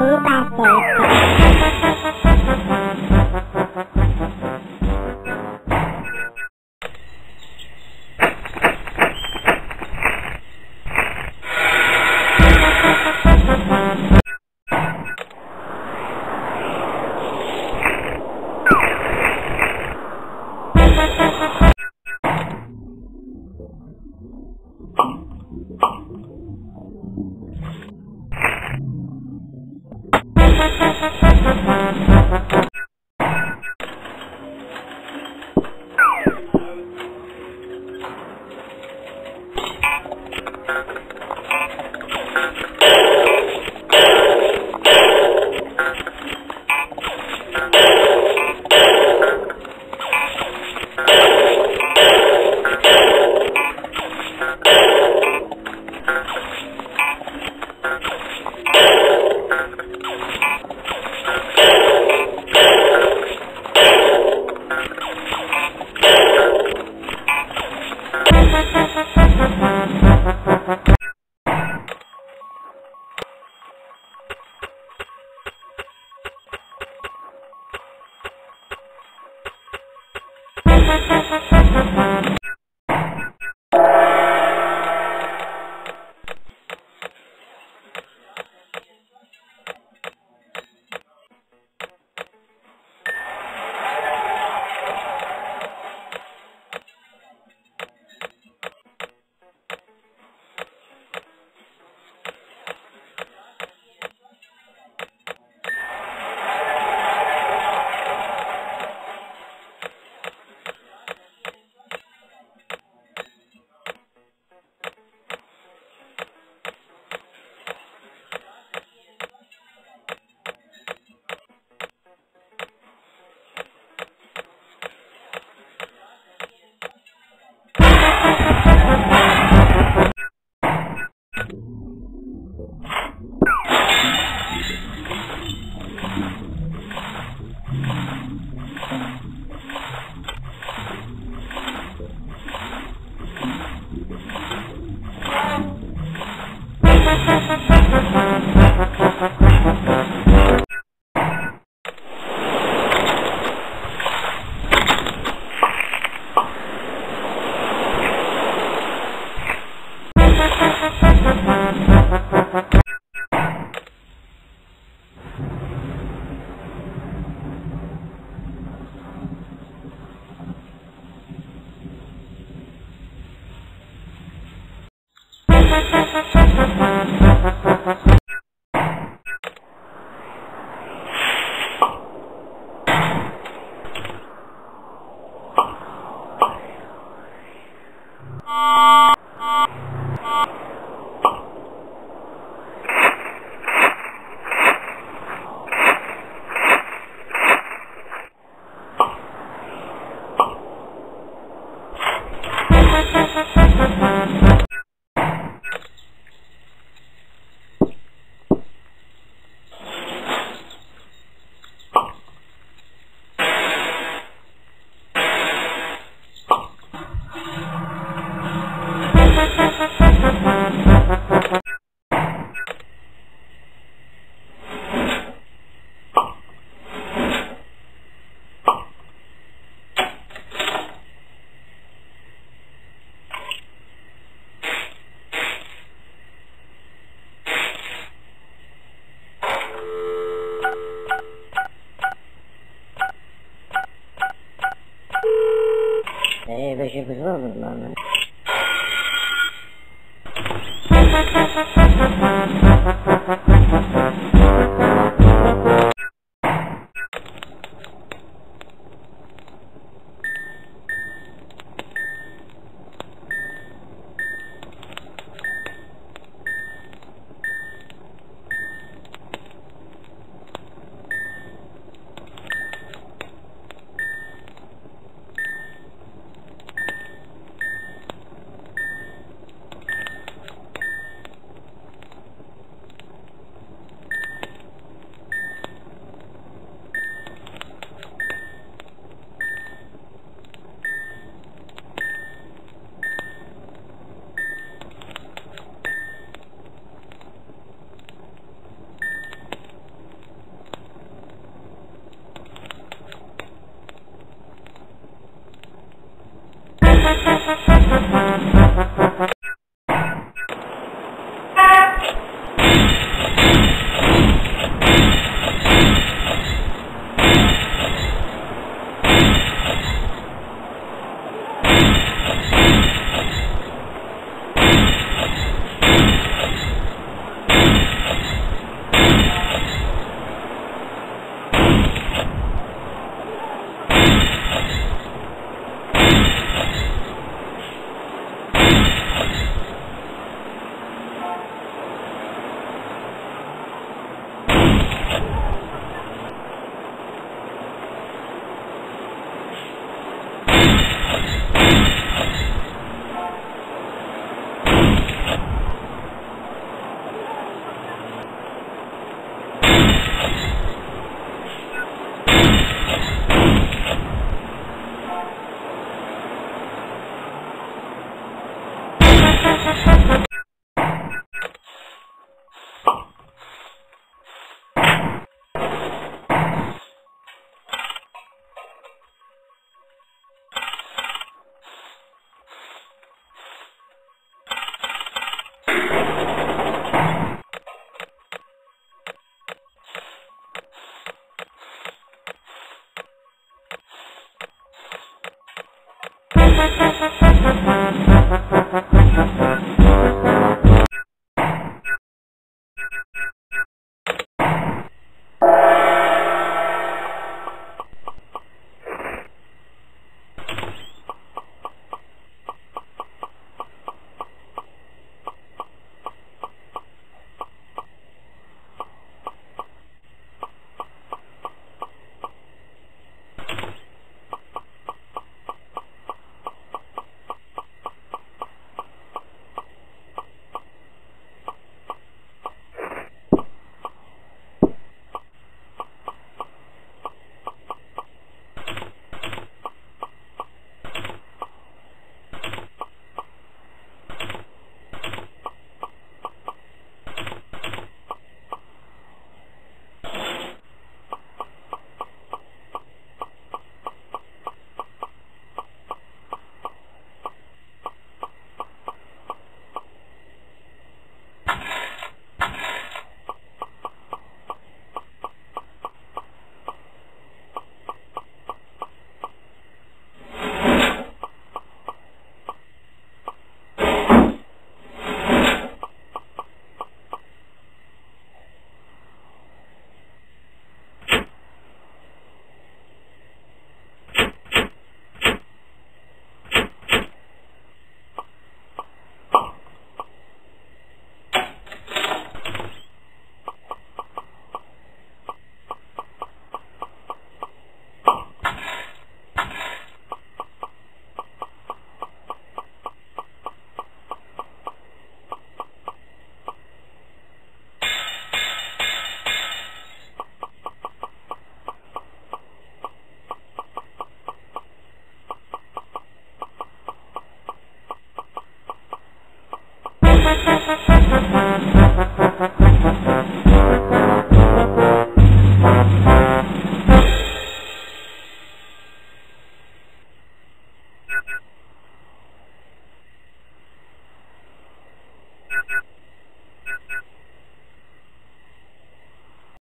把谁？Thank you. 哎，不是不是 Thank you.